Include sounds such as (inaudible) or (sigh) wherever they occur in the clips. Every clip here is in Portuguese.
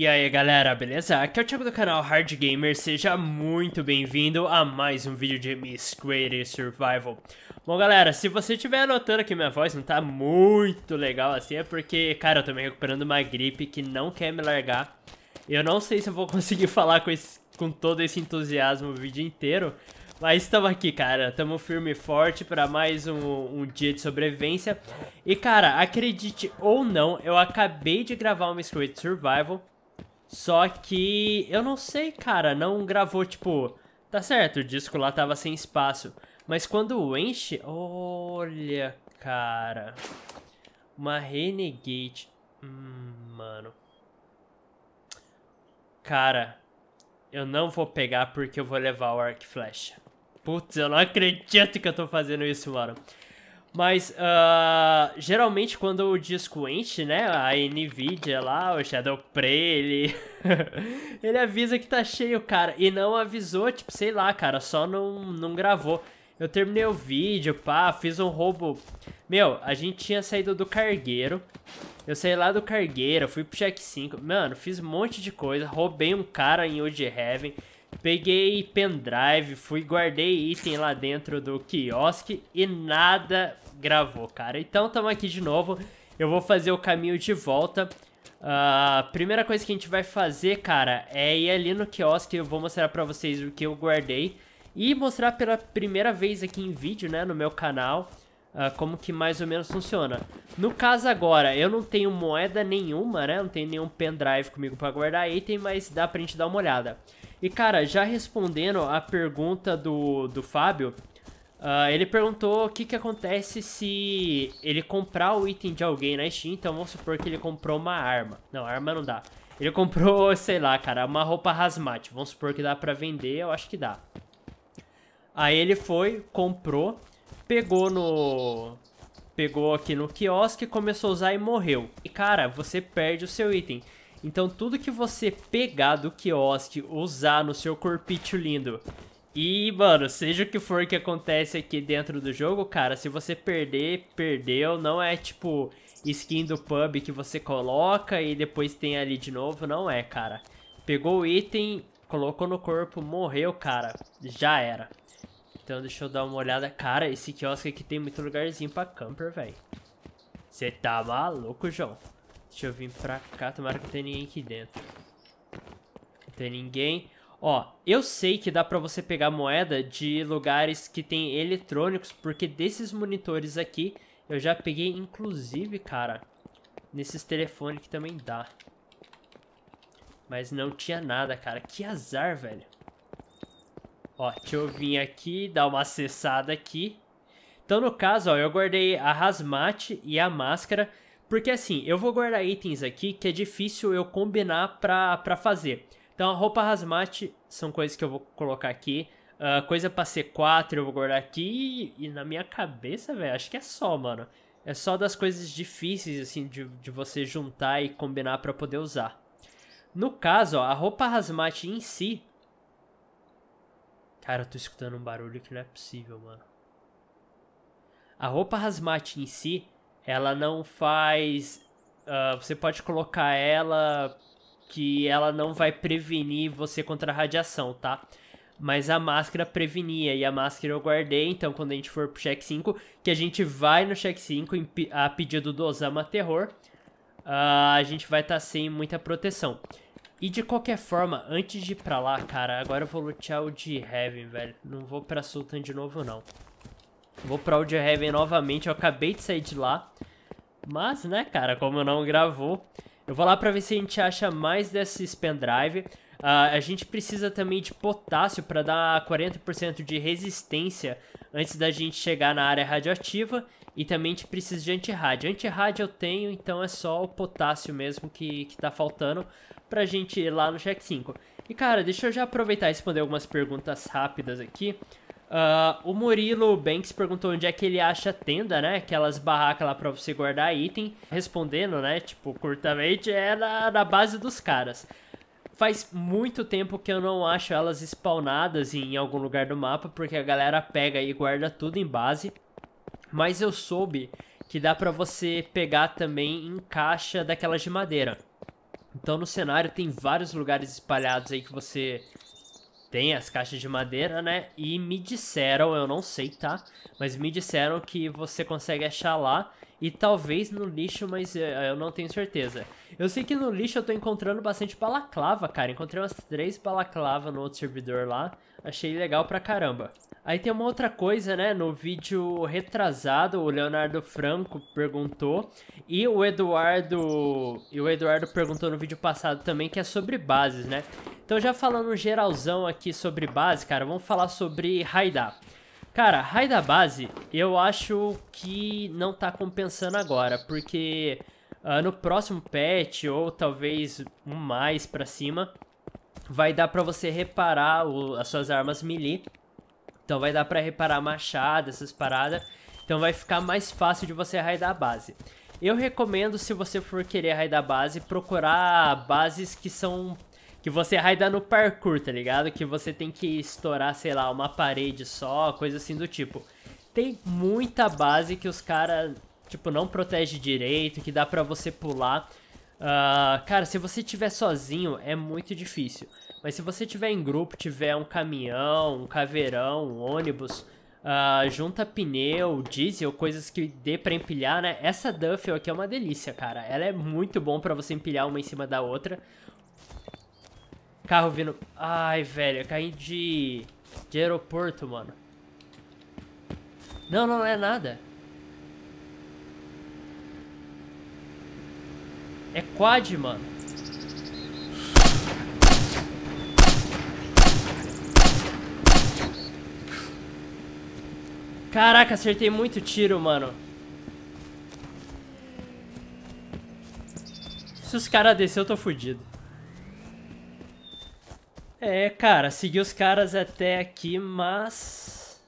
E aí galera, beleza? Aqui é o Thiago do canal Hard Gamer, seja muito bem-vindo a mais um vídeo de Miss Creative Survival. Bom galera, se você estiver notando que minha voz não tá muito legal assim, é porque, cara, eu tô me recuperando uma gripe que não quer me largar. Eu não sei se eu vou (laughs) conseguir falar com, esse, com todo esse entusiasmo o vídeo inteiro, mas estamos aqui, cara. Estamos firme e forte para mais um, um, dia de sobrevivência. E, cara, acredite ou não, eu acabei de gravar uma Squid Survival. Só que eu não sei, cara, não gravou, tipo... Tá certo, o disco lá tava sem espaço. Mas quando enche... Olha, cara... Uma Renegade... Hum, mano... Cara... Eu não vou pegar porque eu vou levar o Arc Flash. Putz, eu não acredito que eu tô fazendo isso, mano. Mas, uh, geralmente quando o disco enche, né, a NVIDIA lá, o Shadow Prey, ele... (laughs) ele avisa que tá cheio, cara. E não avisou, tipo, sei lá, cara, só não, não gravou. Eu terminei o vídeo, pá, fiz um roubo... Meu, a gente tinha saído do cargueiro. Eu saí lá do cargueiro, fui pro check 5. Mano, fiz um monte de coisa. Roubei um cara em Old Heaven. Peguei pendrive, fui guardei item lá dentro do quiosque e nada gravou, cara. Então estamos aqui de novo. Eu vou fazer o caminho de volta. A uh, primeira coisa que a gente vai fazer, cara, é ir ali no quiosque. Eu vou mostrar pra vocês o que eu guardei. E mostrar pela primeira vez aqui em vídeo, né, no meu canal. Uh, como que mais ou menos funciona. No caso agora, eu não tenho moeda nenhuma, né? Não tenho nenhum pendrive comigo pra guardar item, mas dá pra gente dar uma olhada. E cara, já respondendo a pergunta do, do Fábio, uh, ele perguntou o que, que acontece se ele comprar o item de alguém na Steam, então vamos supor que ele comprou uma arma. Não, arma não dá. Ele comprou, (laughs) sei lá, cara, uma roupa hazmat. Vamos supor que dá pra vender, eu acho que dá. Aí ele foi, comprou, pegou no... Pegou aqui no quiosque, começou a usar e morreu. E cara, você perde o seu item. Então tudo que você pegar do quiosque, usar no seu corpite lindo e, mano, seja o que for que acontece aqui dentro do jogo, cara, se você perder, perdeu, não é tipo skin do pub que você coloca e depois tem ali de novo, não é, cara. Pegou o item, colocou no corpo, morreu, cara, já era. Então deixa eu dar uma olhada. Cara, esse quiosque aqui tem muito lugarzinho pra camper, velho. Você tá maluco, João? Deixa eu vir pra cá, tomara que não tenha ninguém aqui dentro. Não tem ninguém. Ó, eu sei que dá pra você pegar moeda de lugares que tem eletrônicos, porque desses monitores aqui, eu já peguei, inclusive, cara, nesses telefones que também dá. Mas não tinha nada, cara. Que azar, velho. Ó, deixa eu vir aqui, dar uma acessada aqui. Então, no caso, ó, eu guardei a hazmat e a máscara porque assim, eu vou guardar itens aqui que é difícil eu combinar pra, pra fazer. Então a roupa hazmat são coisas que eu vou colocar aqui. Uh, coisa pra C4 eu vou guardar aqui. E, na minha cabeça, velho, acho que é só, mano. É só das coisas difíceis, assim, de, de você juntar e combinar pra poder usar. No caso, ó, a roupa hazmat em si... Cara, eu tô escutando um barulho que não é possível, mano. A roupa hazmat em si, ela não faz. Uh, você pode colocar ela que ela não vai prevenir você contra a radiação, tá? Mas a máscara prevenia, e a máscara eu guardei, então quando a gente for pro check 5, que a gente vai no check 5 a pedido do Osama Terror, uh, a gente vai estar tá sem muita proteção. E de qualquer forma, antes de ir pra lá, cara, agora eu vou lutear o de Heaven, velho. Não vou pra Sultan de novo, não. Vou pra Old Heaven novamente, eu acabei de sair de lá. Mas, né, cara, como não gravou, eu vou lá pra ver se a gente acha mais desses pendrive. Uh, a gente precisa também de potássio para dar 40% de resistência antes da gente chegar na área radioativa. E também a gente precisa de anti-rádio. Anti-rádio eu tenho, então é só o potássio mesmo que, que tá faltando pra gente ir lá no check 5. E cara, deixa eu já aproveitar e responder algumas perguntas rápidas aqui. Uh, o Murilo Banks perguntou onde é que ele acha a tenda, né? Aquelas barracas lá pra você guardar item. Respondendo, né? Tipo, curtamente, é na, na base dos caras. Faz muito tempo que eu não acho elas spawnadas em algum lugar do mapa, porque a galera pega e guarda tudo em base. Mas eu soube que dá pra você pegar também em caixa daquelas de madeira. Então no cenário tem vários lugares espalhados aí que você tem as caixas de madeira, né? E me disseram, eu não sei, tá? Mas me disseram que você consegue achar lá e talvez no lixo, mas eh, eu não tenho certeza. Eu sei que no lixo eu tô encontrando bastante balaclava, cara. Encontrei umas três balaclava no outro servidor lá. Achei legal pra caramba. Aí tem uma outra coisa, né? No vídeo retrasado, o Leonardo Franco perguntou. E o Eduardo. E o Eduardo perguntou no vídeo passado também, que é sobre bases, né? Então, já falando geralzão aqui sobre base, cara, vamos falar sobre raidar. Cara, raidar base, eu acho que não tá compensando agora, porque uh, no próximo patch, ou talvez um mais pra cima, vai dar pra você reparar o, as suas armas melee então vai dar pra reparar machado, essas paradas. Então vai ficar mais fácil de você raidar a base. Eu recomendo, se você for querer raidar a base, procurar bases que são... Que você raida no parkour, tá ligado? Que você tem que estourar, sei lá, uma parede só, coisa assim do tipo. Tem muita base que os caras, tipo, não protege direito, que dá pra você pular. Uh, cara, se você estiver sozinho, é muito difícil. Mas se você tiver em grupo, tiver um caminhão, um caveirão, um ônibus, uh, junta pneu, diesel, coisas que dê pra empilhar, né? Essa Duffel aqui é uma delícia, cara. Ela é muito bom pra você empilhar uma em cima da outra. Carro vindo... Ai, velho, eu caí de... De aeroporto, mano. Não, não, não é nada. É quad, mano. Caraca, acertei muito tiro, mano. Se os caras descer, eu tô fudido. É, cara, segui os caras até aqui, mas...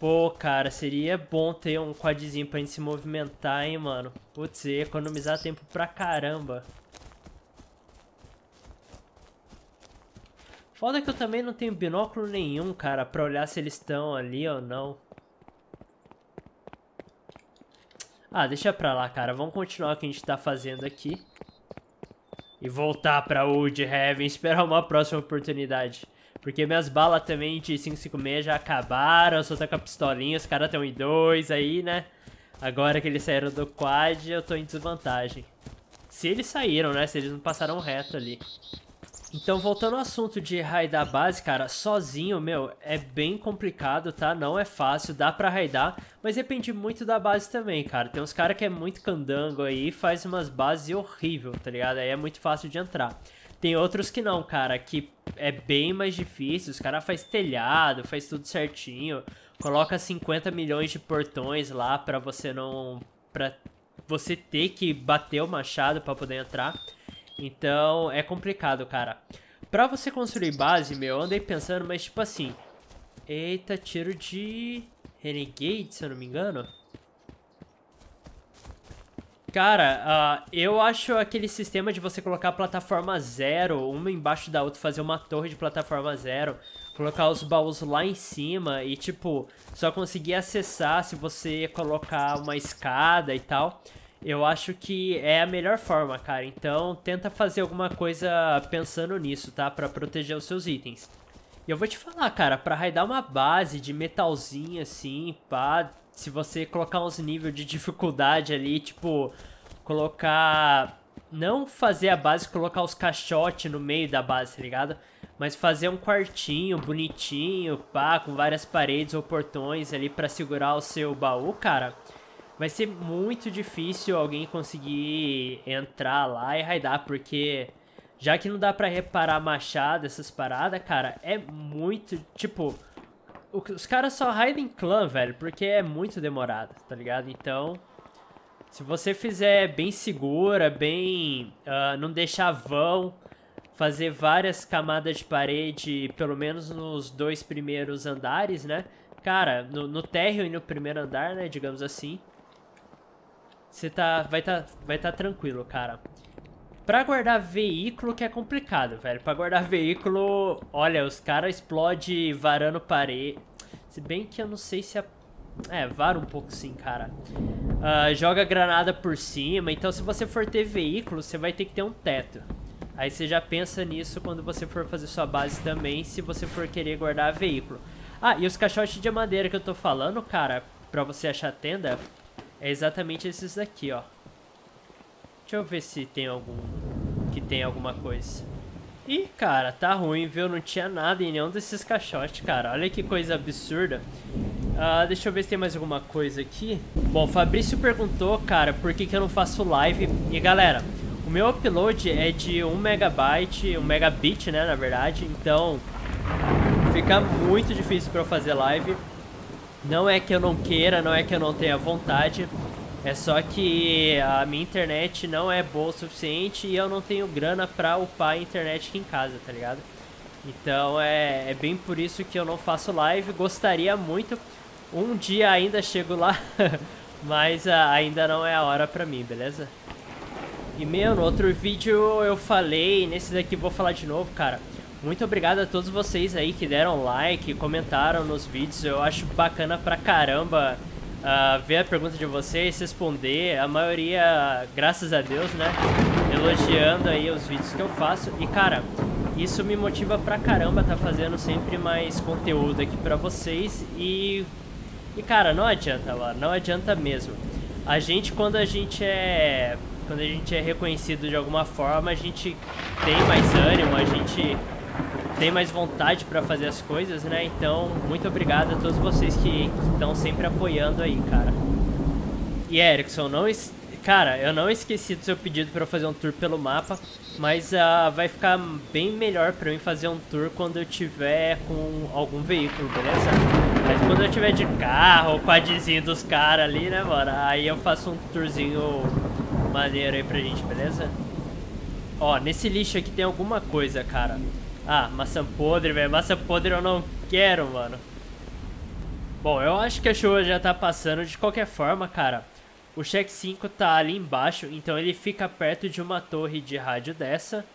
Pô, cara, seria bom ter um quadzinho pra gente se movimentar, hein, mano. Putz, ia economizar tempo pra caramba. Foda que eu também não tenho binóculo nenhum, cara, pra olhar se eles estão ali ou não. Ah, deixa pra lá, cara. Vamos continuar o que a gente tá fazendo aqui. E voltar pra Wood Heaven, esperar uma próxima oportunidade. Porque minhas balas também de 556 já acabaram, só tô com a pistolinha, os caras estão em dois aí, né? Agora que eles saíram do quad, eu tô em desvantagem. Se eles saíram, né? Se eles não passaram reto ali. Então, voltando ao assunto de raidar base, cara, sozinho, meu, é bem complicado, tá? Não é fácil, dá pra raidar, mas depende muito da base também, cara. Tem uns caras que é muito candango aí faz umas bases horrível, tá ligado? Aí é muito fácil de entrar. Tem outros que não, cara, que é bem mais difícil. Os caras faz telhado, faz tudo certinho. Coloca 50 milhões de portões lá pra você não... pra você ter que bater o machado pra poder entrar. Então é complicado, cara. Pra você construir base, meu, eu andei pensando, mas tipo assim. Eita, tiro de Renegade, se eu não me engano. Cara, uh, eu acho aquele sistema de você colocar a plataforma zero, uma embaixo da outra, fazer uma torre de plataforma zero, colocar os baús lá em cima e, tipo, só conseguir acessar se você colocar uma escada e tal. Eu acho que é a melhor forma, cara. Então, tenta fazer alguma coisa pensando nisso, tá? Pra proteger os seus itens. E eu vou te falar, cara, pra raidar uma base de metalzinho assim, pá, se você colocar uns níveis de dificuldade ali, tipo, colocar... Não fazer a base, colocar os caixotes no meio da base, tá ligado? Mas fazer um quartinho bonitinho, pá, com várias paredes ou portões ali pra segurar o seu baú, cara vai ser muito difícil alguém conseguir entrar lá e raidar, porque já que não dá pra reparar machado, essas paradas, cara, é muito, tipo, os caras só raidam em clã, velho, porque é muito demorado, tá ligado? Então, se você fizer bem segura, bem, uh, não deixar vão, fazer várias camadas de parede, pelo menos nos dois primeiros andares, né? cara, no, no térreo e no primeiro andar, né, digamos assim, você tá, vai tá, vai tá tranquilo, cara. Pra guardar veículo que é complicado, velho. Pra guardar (laughs) veículo, olha, os caras explodem varando parede. Se bem que eu não sei se. É, vara um pouco sim, cara. Uh, joga granada por cima, então se você for ter veículo, você vai ter que ter um teto. Aí você já pensa nisso quando você for fazer sua base também, se você for querer guardar veículo. Ah, e os caixotes de madeira que eu tô falando, cara, pra você achar tenda, é exatamente esses daqui, ó. Deixa eu ver se tem algum... Que tem alguma coisa. Ih, cara, tá ruim, viu? Não tinha nada em nenhum desses caixotes, cara. Olha que coisa absurda. Uh, deixa eu ver se tem mais alguma coisa aqui. Bom, Fabrício perguntou, cara, por que, que eu não faço live. E, galera, o meu upload é de 1 megabyte, 1 megabit, né, na verdade. Então, fica muito difícil pra eu fazer live. Não é que eu não queira, não é que eu não tenha vontade. É só que a minha internet não é boa o suficiente e eu não tenho grana pra upar a internet aqui em casa, tá ligado? Então é, é bem por isso que eu não faço live. Gostaria muito. Um dia ainda chego lá, (laughs) mas uh, ainda não é a hora pra mim, beleza? E meu, no outro vídeo eu falei, nesse daqui vou falar de novo, cara. Muito obrigado a todos vocês aí que deram like, comentaram nos vídeos. Eu acho bacana pra caramba uh, ver a pergunta de vocês, responder. A maioria, graças a Deus, né? Elogiando aí os vídeos que eu faço. E cara, isso me motiva pra caramba tá fazendo sempre mais conteúdo aqui pra vocês. E, e cara, não adianta, mano. Não adianta mesmo. A gente, quando a gente é... Quando a gente é reconhecido de alguma forma, a gente tem mais ânimo, a gente tem mais vontade para fazer as coisas, né? Então, muito obrigado a todos vocês que estão sempre apoiando aí, cara. E Erickson, não es... cara, eu não esqueci do seu pedido para fazer um tour pelo mapa, mas uh, vai ficar bem melhor para mim fazer um tour quando eu tiver com algum veículo, beleza? Mas quando eu tiver de carro, o quadzinho dos caras ali, né, mano? Aí eu faço um tourzinho maneiro aí pra gente, beleza? Ó, nesse lixo aqui tem alguma coisa, cara. Ah, maçã podre, velho. Maçã podre eu não quero, mano. Bom, eu acho que a chuva já tá passando. De qualquer forma, cara, o check 5 tá ali embaixo. Então ele fica perto de uma torre de rádio dessa.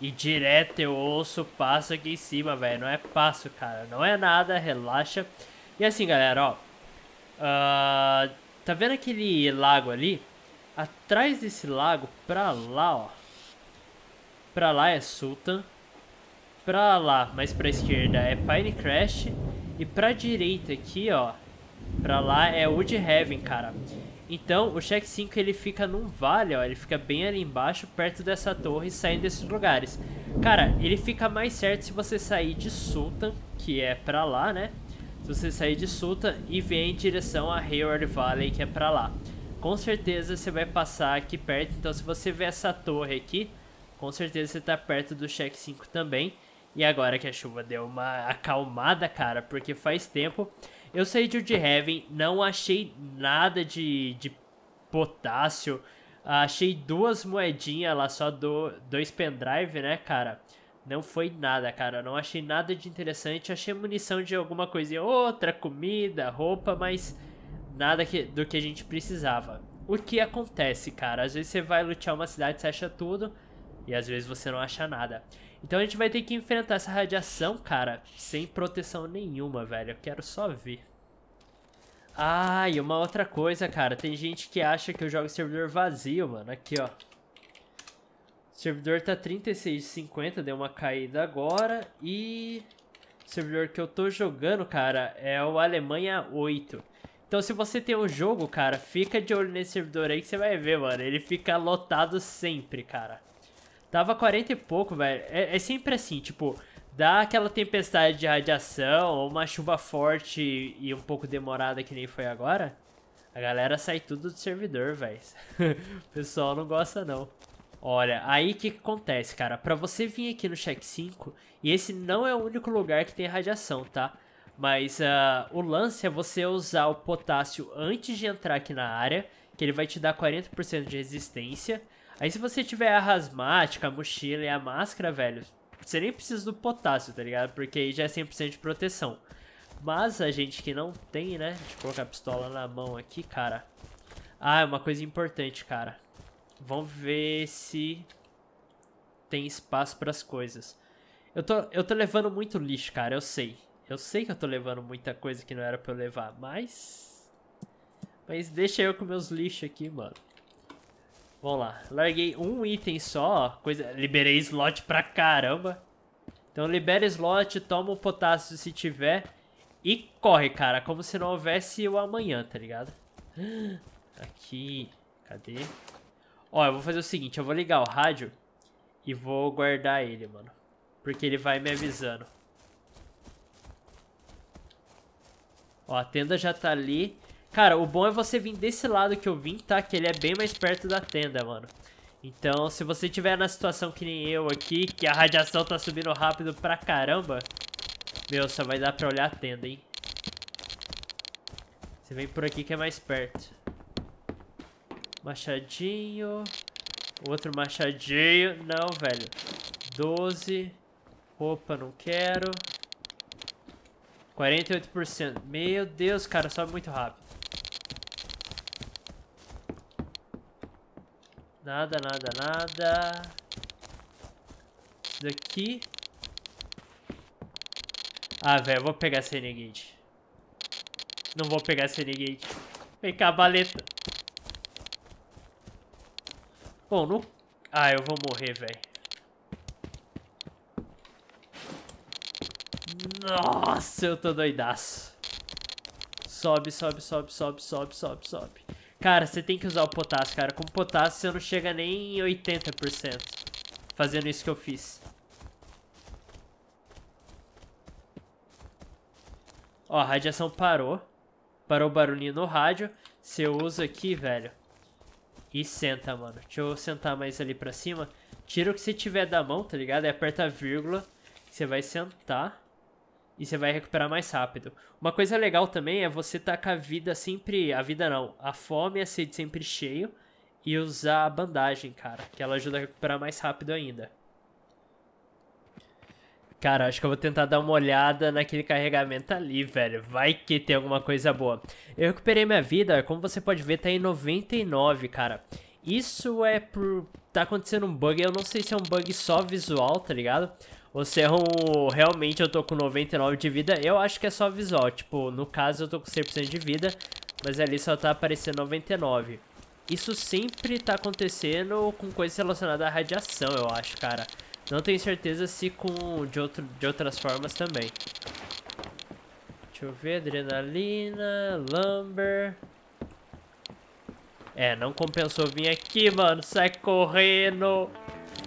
E direto eu ouço passo aqui em cima, velho. Não é passo, cara. Não é nada, relaxa. E assim, galera, ó. Uh, tá vendo aquele lago ali? Atrás desse lago, pra lá, ó. Pra lá é Sultan pra lá, mais pra esquerda, é Pinecrest. E pra direita aqui, ó, pra lá é Wood Heaven, cara. Então, o Check 5 ele fica num vale, ó, ele fica bem ali embaixo, perto dessa torre, saindo desses lugares. Cara, ele fica mais certo se você sair de Sultan, que é pra lá, né? Se você sair de Sultan e vier em direção a Hayward Valley, que é pra lá. Com certeza você vai passar aqui perto, então se você ver essa torre aqui, com certeza você tá perto do Check 5 também. E agora que a chuva deu uma acalmada, cara, porque faz tempo. Eu saí de Wood Heaven, não achei nada de, de potássio. Achei duas moedinhas lá, só do, dois pendrive, né, cara? Não foi nada, cara. Não achei nada de interessante. Achei munição de alguma coisinha, outra, comida, roupa, mas nada que, do que a gente precisava. O que acontece, cara? Às vezes você vai lutear uma cidade, você acha tudo, e às vezes você não acha nada. Então a gente vai ter que enfrentar essa radiação, cara, sem proteção nenhuma, velho. Eu quero só ver. Ah, e uma outra coisa, cara. Tem gente que acha que eu jogo servidor vazio, mano. Aqui, ó. O servidor tá 36,50, deu uma caída agora. E o servidor que eu tô jogando, cara, é o Alemanha 8. Então se você tem um jogo, cara, fica de olho nesse servidor aí que você vai ver, mano. Ele fica lotado sempre, cara. Tava 40 e pouco, velho. É, é, sempre assim, tipo, dá aquela tempestade de radiação ou uma chuva forte e um pouco demorada que nem foi agora. A galera sai tudo do servidor, velho. (laughs) o pessoal não gosta não. Olha, aí o que, que acontece, cara? Pra você vir aqui no Check 5, e esse não é o único lugar que tem radiação, tá? Mas uh, o lance é você usar o potássio antes de entrar aqui na área, que ele vai te dar 40% de resistência. Aí se você tiver a rasmática, a mochila e a máscara, velho, você nem precisa do potássio, tá ligado? Porque aí já é 100% de proteção. Mas a gente que não tem, né? Deixa eu colocar a pistola na mão aqui, cara. Ah, é uma coisa importante, cara. Vamos ver se tem espaço para as coisas. Eu tô, eu tô levando muito lixo, cara, eu sei. Eu sei que eu tô levando muita coisa que não era pra eu levar, mas... Mas deixa eu com meus lixos aqui, mano. Vamos lá. Larguei um item só, coisa... Liberei slot pra caramba. Então libera slot, toma o potássio se tiver. E corre, cara, como se não houvesse o amanhã, tá ligado? (gasps) Aqui. Cadê? Ó, eu vou fazer o seguinte, eu vou ligar o rádio e vou guardar ele, mano. Porque ele vai me avisando. Ó, a tenda já tá ali. Cara, o bom é você vir desse lado que eu vim, tá? Que ele é bem mais perto da tenda, mano. Então, se você tiver na situação que nem eu aqui, que a radiação tá subindo rápido pra caramba, meu, só vai dar pra olhar a tenda, hein? Você vem por aqui que é mais perto. Machadinho. Outro machadinho. Não, velho. 12. Roupa, não quero. 48%. Meu Deus, cara, sobe muito rápido. Nada, nada, nada. Isso daqui. Ah, velho, vou pegar essa Renegade. Não vou pegar essa Renegade. Vem cá, baleta. Bom, no... Ah, eu vou morrer, velho. Nossa, eu tô doidaço. Sobe, sobe, sobe, sobe, sobe, sobe, sobe. Cara, você tem que usar o potássio, cara. Com potássio você não chega nem em 80%. Fazendo isso que eu fiz. Ó, a radiação parou. Parou o barulhinho no rádio. Você usa aqui, velho. E senta, mano. Deixa eu sentar mais ali pra cima. Tira o que você tiver da mão, tá ligado? E aperta a vírgula. Você vai sentar e você vai recuperar mais rápido. Uma coisa legal também é você estar tá com a vida sempre, a vida não, a fome e a sede sempre cheio e usar a bandagem, cara, que ela ajuda a recuperar mais rápido ainda. Cara, acho que eu vou tentar dar uma olhada naquele carregamento ali, velho. Vai que tem alguma coisa boa. Eu recuperei minha vida, como você pode ver, tá em 99, cara. Isso é por... Tá acontecendo um bug, eu não sei se é um bug só visual, tá ligado? Ou se é um... Realmente eu tô com 99 de vida, eu acho que é só visual. Tipo, no caso eu tô com 100% de vida, mas ali só tá aparecendo 99. Isso sempre tá acontecendo com coisas relacionadas à radiação, eu acho, cara. Não tenho certeza se com de, outro, de outras formas também. Deixa eu ver, adrenalina, lumber... É, não compensou vir aqui, mano. Sai correndo.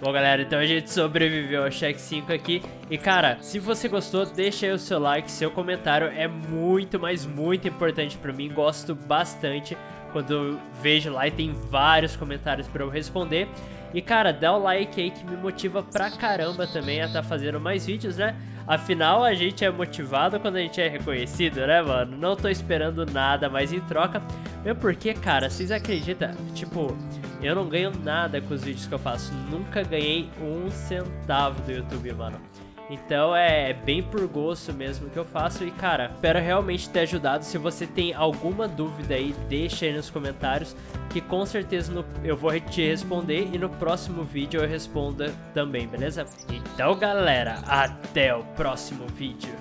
Bom, galera, então a gente sobreviveu ao Check 5 aqui. E, cara, se você gostou, deixa aí o seu like, seu comentário é muito, mas muito importante pra mim. Gosto bastante quando eu vejo lá e tem vários comentários pra eu responder. E, cara, dá o like aí que me motiva pra caramba também a tá fazendo mais vídeos, né? Afinal, a gente é motivado quando a gente é reconhecido, né, mano? Não tô esperando nada mais em troca. Mesmo porque, cara, vocês acreditam? Tipo, eu não ganho nada com os vídeos que eu faço. Nunca ganhei um centavo do YouTube, mano. Então é bem por gosto mesmo que eu faço e cara, espero realmente ter ajudado. Se você tem alguma dúvida aí, deixa aí nos comentários que com certeza no, eu vou te responder e no próximo vídeo eu responda também, beleza? Então galera, até o próximo vídeo.